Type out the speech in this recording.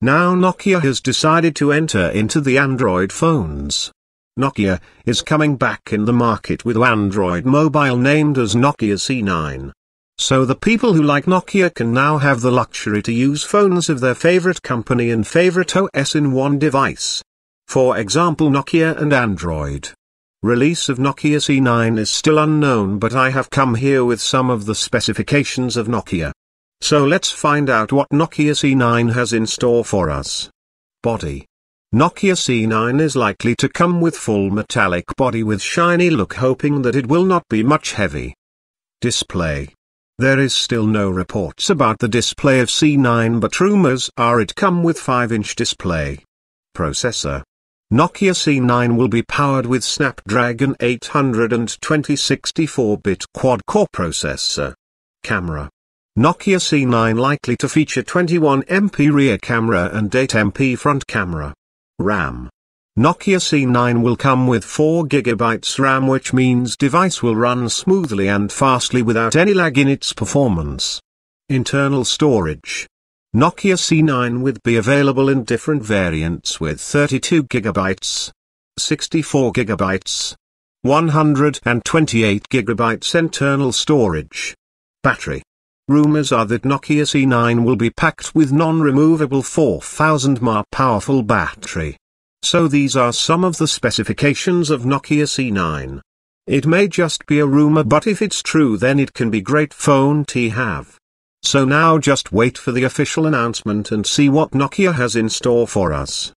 Now Nokia has decided to enter into the Android phones. Nokia is coming back in the market with Android mobile named as Nokia C9. So the people who like Nokia can now have the luxury to use phones of their favorite company and favorite OS in one device. For example Nokia and Android. Release of Nokia C9 is still unknown but I have come here with some of the specifications of Nokia. So let's find out what Nokia C9 has in store for us. Body. Nokia C9 is likely to come with full metallic body with shiny look hoping that it will not be much heavy. Display. There is still no reports about the display of C9 but rumors are it come with 5-inch display. Processor. Nokia C9 will be powered with Snapdragon 820 64-bit quad-core processor. Camera. Nokia C9 likely to feature 21MP rear camera and 8MP front camera. RAM. Nokia C9 will come with 4GB RAM which means device will run smoothly and fastly without any lag in its performance. Internal storage. Nokia C9 will be available in different variants with 32GB, 64GB, 128GB internal storage. Battery. Rumors are that Nokia C9 will be packed with non-removable 4000 mAh powerful battery. So these are some of the specifications of Nokia C9. It may just be a rumor but if it's true then it can be great phone to have. So now just wait for the official announcement and see what Nokia has in store for us.